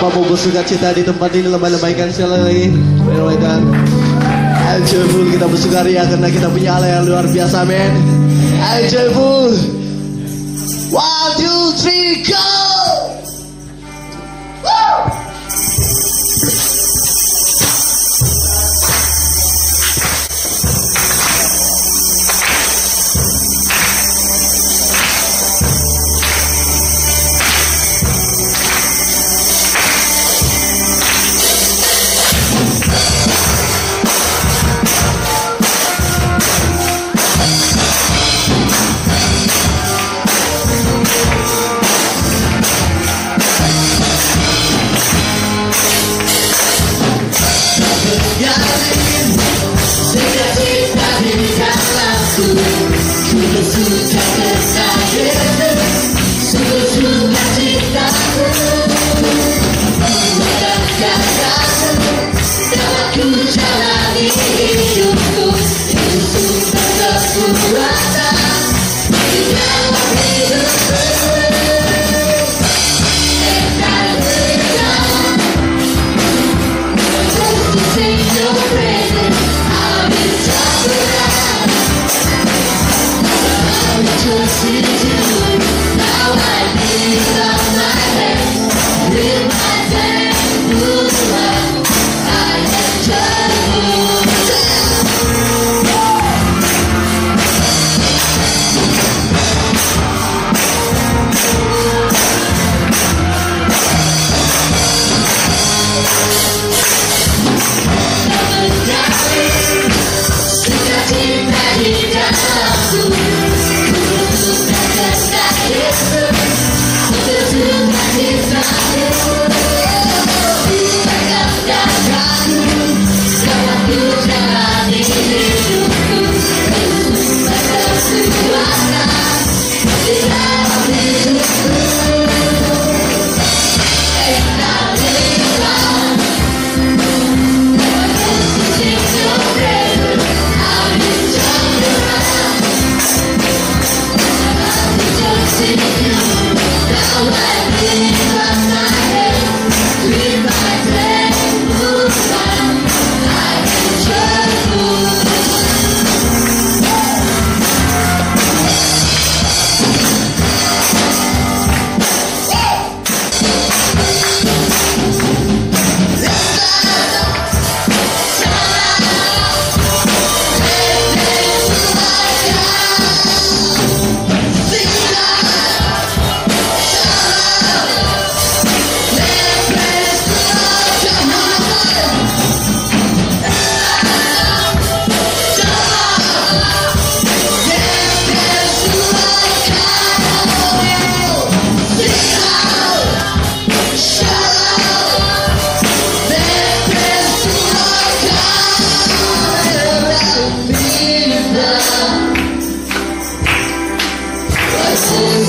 mau bersuka cita di tempat ini lebay-lebaykan sekali lagi. Lebay-lebaykan. Ayo joyful kita bersukaria karena kita punya Allah yang luar biasa men. Ayo joyful. One, two, three, go! your face.